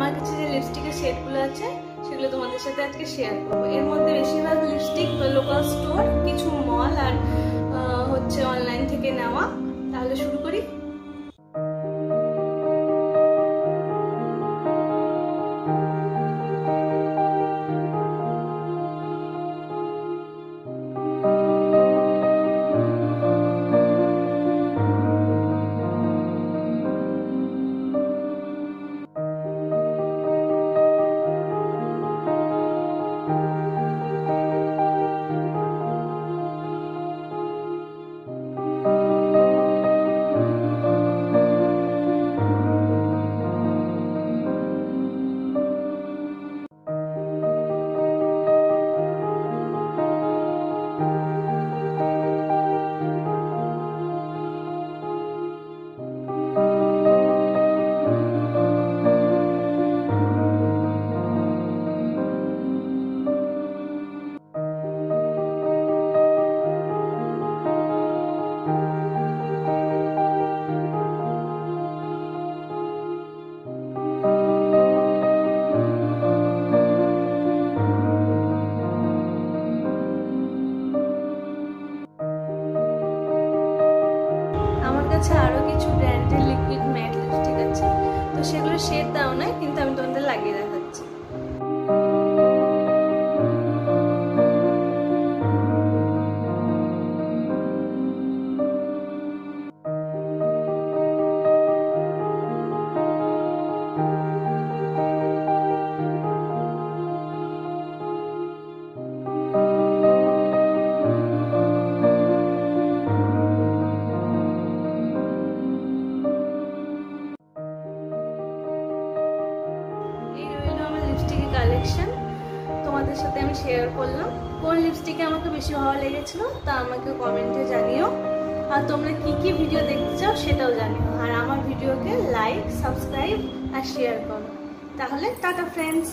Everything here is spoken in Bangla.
লিপস্টিকের শেডগুলো আছে, সেগুলো তোমাদের সাথে আজকে শেয়ার করব। এর মধ্যে বেশিরভাগ লিপস্টিক লোকাল স্টোর কিছু মল আর হচ্ছে অনলাইন থেকে নেওয়া। তাহলে শুরু করি। কাছে আরও কিছু ব্র্যান্ডের লিকুইড ম্যাট লিপস্টিক আছে। তো সেগুলো শেড দাও নয় কিন্তু আমি তোমাদের শেয়ার করলাম। কোন লিপস্টিকে আমাকে বেশি ভালো লেগেছিল তা আমাকে কমেন্টে জানিও। আর তোমরা কি কি ভিডিও দেখতে চাও সেটাও জানিও। আর আমার ভিডিওকে লাইক সাবস্ক্রাইব আর শেয়ার করো। তাহলে টাটা ফ্রেন্ডস